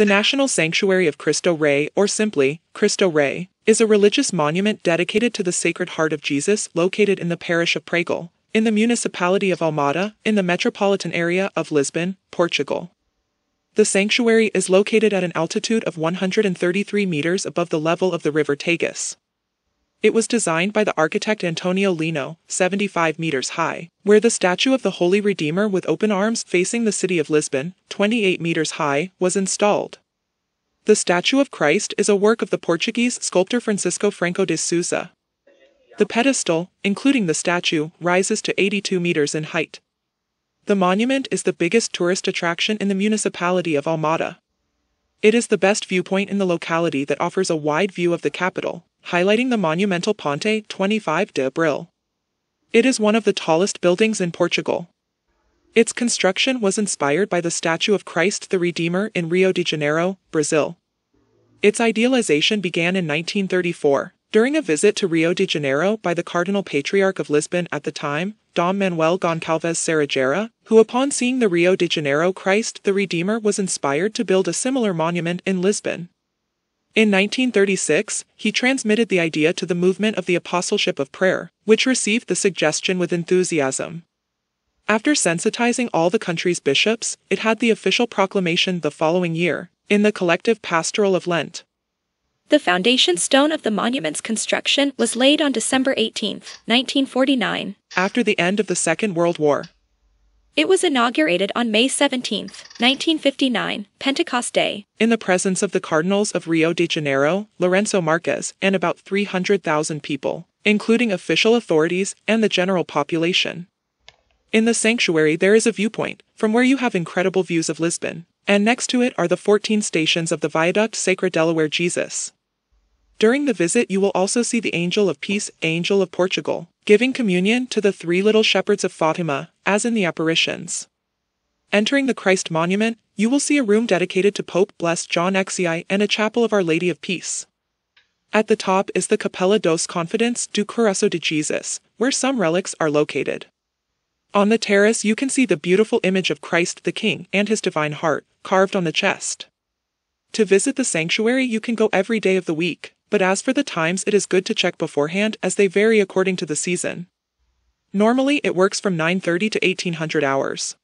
The National Sanctuary of Cristo Rei, or simply, Cristo Rei, is a religious monument dedicated to the Sacred Heart of Jesus located in the parish of Pragal, in the municipality of Almada, in the metropolitan area of Lisbon, Portugal. The sanctuary is located at an altitude of 133 meters above the level of the river Tagus. It was designed by the architect Antonio Lino, 75 meters high, where the statue of the Holy Redeemer with open arms facing the city of Lisbon, 28 meters high, was installed. The statue of Christ is a work of the Portuguese sculptor Francisco Franco de Sousa. The pedestal, including the statue, rises to 82 meters in height. The monument is the biggest tourist attraction in the municipality of Almada. It is the best viewpoint in the locality that offers a wide view of the capital, highlighting the monumental Ponte 25 de Abril. It is one of the tallest buildings in Portugal. Its construction was inspired by the statue of Christ the Redeemer in Rio de Janeiro, Brazil. Its idealization began in 1934, during a visit to Rio de Janeiro by the Cardinal Patriarch of Lisbon at the time, Dom Manuel Goncalves Cerejeira, who upon seeing the Rio de Janeiro Christ the Redeemer was inspired to build a similar monument in Lisbon. In 1936, he transmitted the idea to the movement of the Apostleship of Prayer, which received the suggestion with enthusiasm. After sensitizing all the country's bishops, it had the official proclamation the following year, in the collective pastoral of Lent. The foundation stone of the monument's construction was laid on December 18, 1949. After the end of the Second World War, It was inaugurated on May 17, 1959, Pentecost Day. in the presence of the cardinals of Rio de Janeiro, Lourenço Marques, and about 300,000 people, including official authorities and the general population. In the sanctuary, there is a viewpoint from where you have incredible views of Lisbon, and next to it are the 14 stations of the Viaduct Sacred Delaware Jesus. During the visit, you will also see the Angel of Peace, Angel of Portugal, giving communion to the three little shepherds of Fatima, as in the apparitions. Entering the Christ monument, you will see a room dedicated to Pope Blessed John XI and a chapel of Our Lady of Peace. At the top is the Capela dos Confidentes do Coração de Jesus, where some relics are located. On the terrace, you can see the beautiful image of Christ the King and his divine heart, carved on the chest. To visit the sanctuary, you can go every day of the week, but as for the times, it is good to check beforehand as they vary according to the season. Normally, it works from 9:30 to 1800 hours.